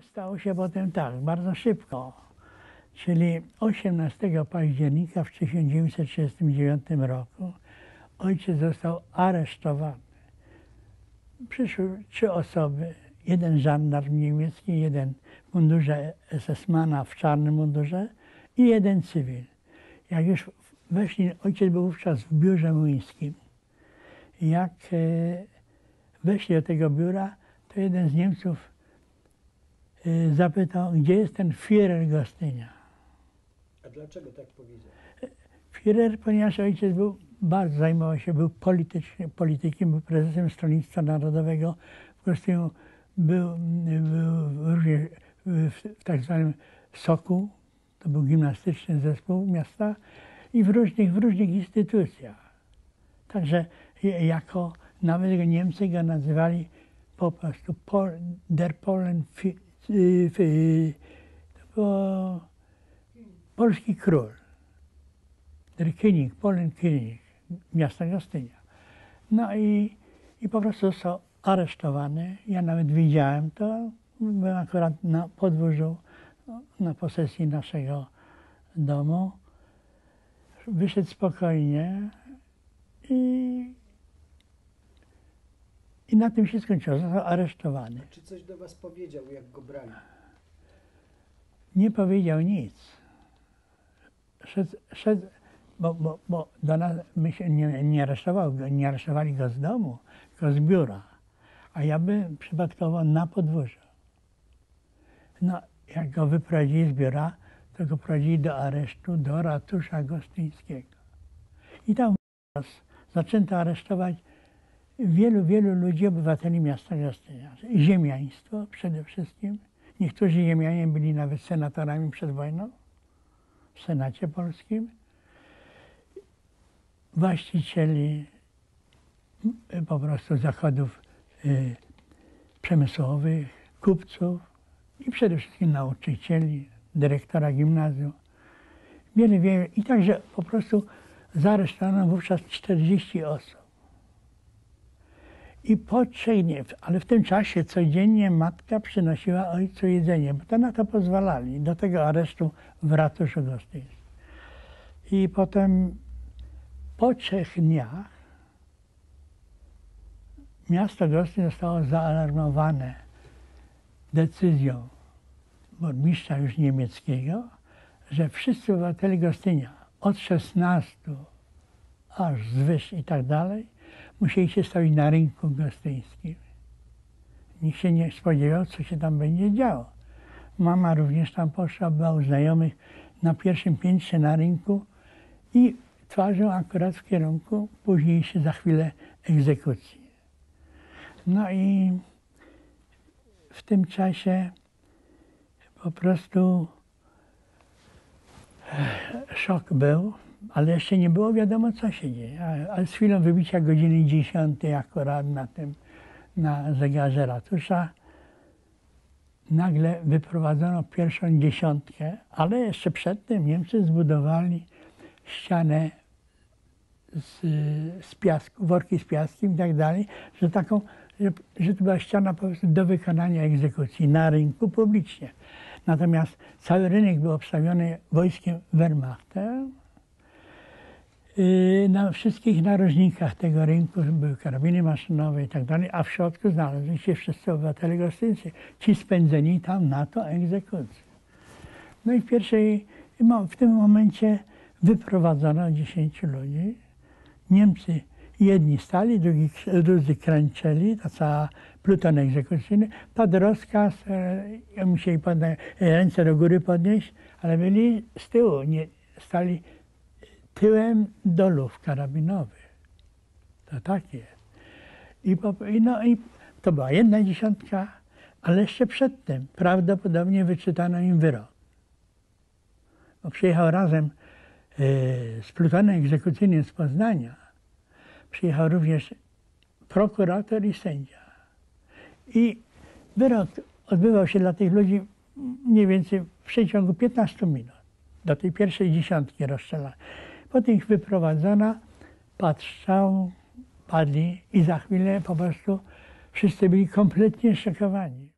Stało się potem tak, bardzo szybko, czyli 18 października w 1939 roku ojciec został aresztowany. Przyszły trzy osoby, jeden żandarm niemiecki, jeden w mundurze SS-mana w czarnym mundurze i jeden cywil. Jak już weszli, ojciec był wówczas w biurze młyńskim. Jak e, weszli do tego biura, to jeden z Niemców zapytał, gdzie jest ten Führer Gostynia. A dlaczego tak powiedział? Führer, ponieważ ojciec był, bardzo zajmował się, był polityczny, politykiem, był prezesem Stronnictwa Narodowego, w Gostyniu był, był również w, tak zwanym Soku, to był gimnastyczny zespół miasta i w różnych, w różnych instytucjach. Także jako, nawet go Niemcy go nazywali po prostu Pol, der Polen, y, polski król. König, Polen König, miasta Gostynia. No i, i po prostu został aresztowany. Ja nawet widziałem to. Byłem akurat na podwórzu, na posesji naszego domu. Wyszedł spokojnie i, i na tym się skończyło. Został aresztowany. Czy coś do was powiedział, jak go brali? Nie powiedział nic. Szedł, szedł bo, bo, bo do nas, my się nie, nie, aresztował nie aresztowali go z domu, tylko z biura. A ja byłem przypadkowo na podwórzu. No, jak go wyprowadzili z biura, to go prowadzili do aresztu, do ratusza gostyńskiego. I tam zaczęto aresztować wielu, wielu ludzi, obywateli miasta Gostynia. Ziemiaństwo przede wszystkim. Niektórzy ziemianie byli nawet senatorami przed wojną w Senacie Polskim. Właścicieli y, po prostu zakładów y, przemysłowych, kupców i przede wszystkim nauczycieli, dyrektora gimnazjum. Wiele, wiele. I także po prostu zaaresztowano wówczas 40 osób. I po dniach, ale w tym czasie codziennie matka przynosiła ojcu jedzenie, bo to na to pozwalali, do tego aresztu w ratuszu gostyńskim. I potem po trzech dniach miasto Gostyń zostało zaalarmowane decyzją burmistrza już niemieckiego, że wszyscy obywatele Gostynia od 16 aż zwyż i tak dalej musieli się stawić na rynku gostyńskim. Nikt się nie spodziewał, co się tam będzie działo. Mama również tam poszła, była u znajomych na pierwszym piętrze na rynku i twarzą akurat w kierunku późniejszej za chwilę egzekucji. No i w tym czasie po prostu szok był, ale jeszcze nie było wiadomo, co się dzieje. Ale z chwilą wybicia godziny 10 akurat na tym, na zegarze ratusza, nagle wyprowadzono pierwszą dziesiątkę, ale jeszcze przed tym Niemcy zbudowali ścianę z, z piasku, worki z piaskiem i tak dalej, że taką, że, że to była ściana po prostu do wykonania egzekucji na rynku publicznie. Natomiast cały rynek był obstawiony wojskiem Wehrmachtem. Yy, Na wszystkich narożnikach tego rynku były karabiny maszynowe i tak dalej, a w środku znaleźli się wszyscy obywatele gostyńcy, ci spędzeni tam na to egzekucję. No i w pierwszej, w tym momencie wyprowadzono 10 ludzi. Niemcy jedni stali, drugi, drudzy kręczeli, ta cała pluton egzekucyjny. Padł rozkaz, e, musieli podać, ręce do góry podnieść, ale byli z tyłu, nie, stali tyłem do luf karabinowych. To tak jest. I, no, I to była jedna dziesiątka, ale jeszcze przedtem prawdopodobnie wyczytano im wyrok. Bo przyjechał razem e, z plutonem egzekucyjnym z Poznania. Przyjechał również prokurator i sędzia. I wyrok odbywał się dla tych ludzi mniej więcej w przeciągu 15 minut. Do tej pierwszej dziesiątki rozstrzelano. Potem ich wyprowadzono, patrzał, padli i za chwilę po prostu wszyscy byli kompletnie szokowani.